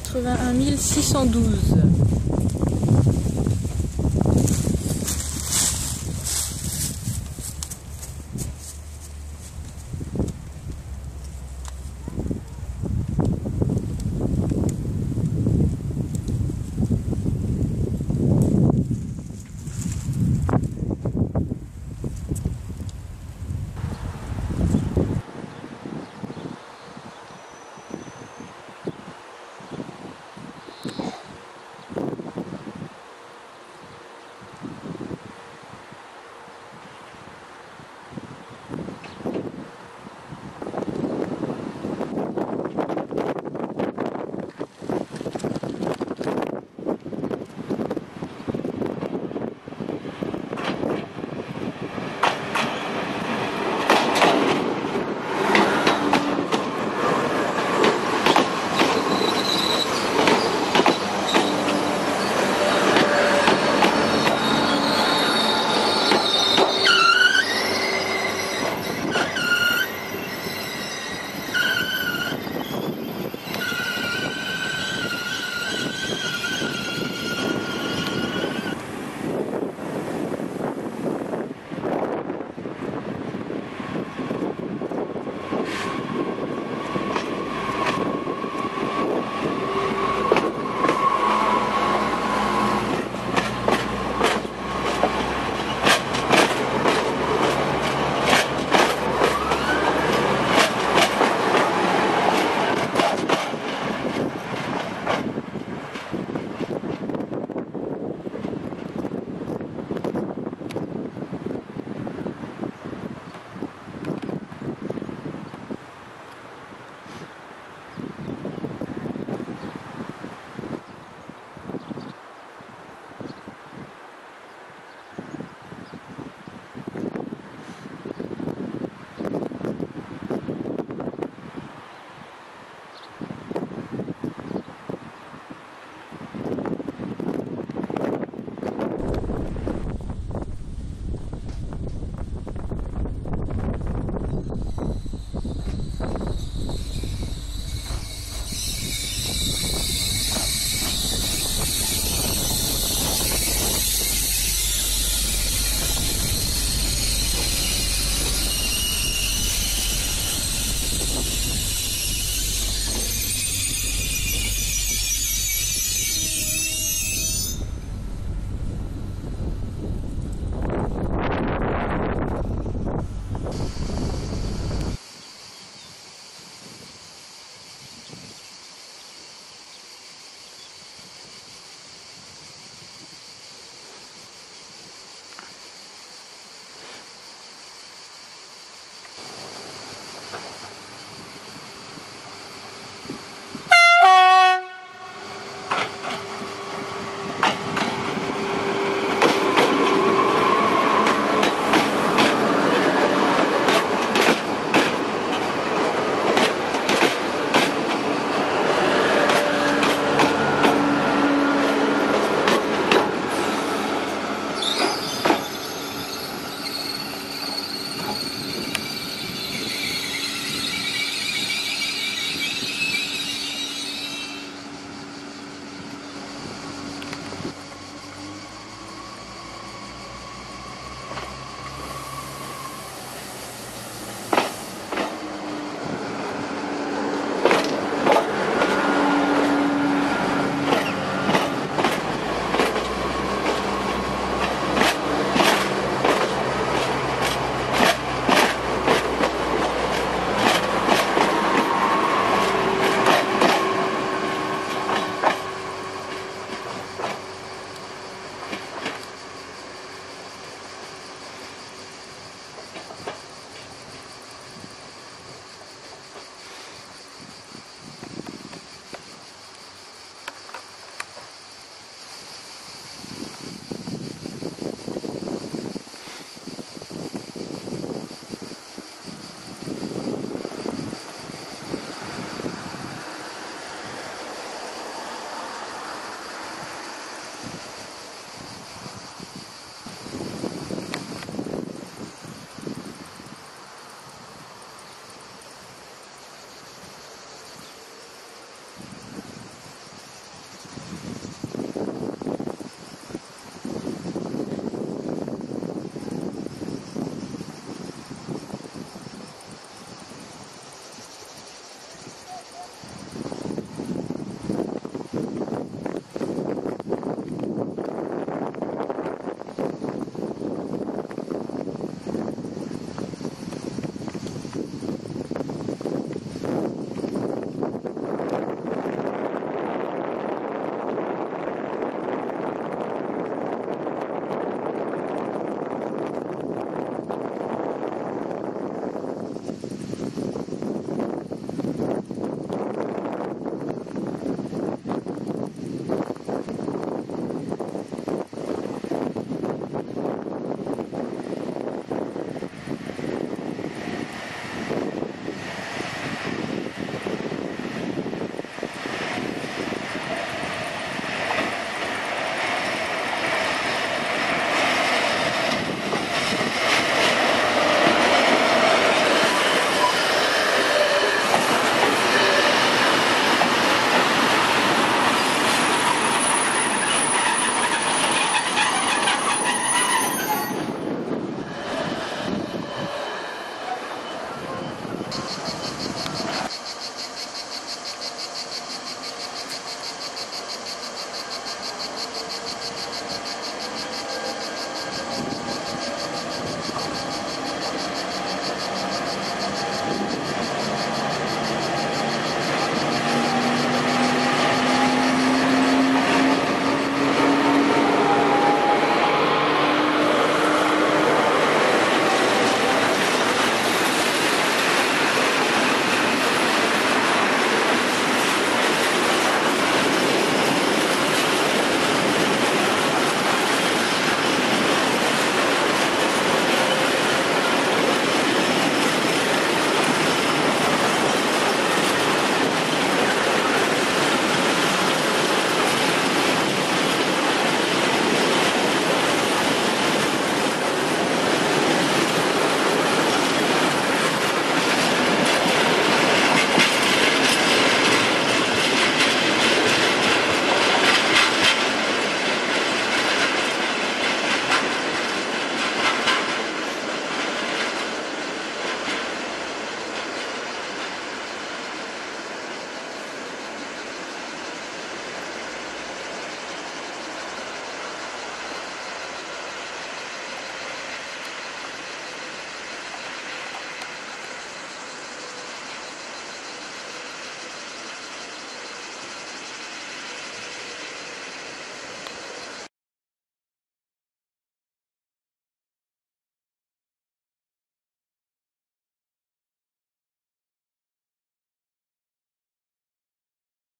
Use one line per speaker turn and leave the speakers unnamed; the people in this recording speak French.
81 612.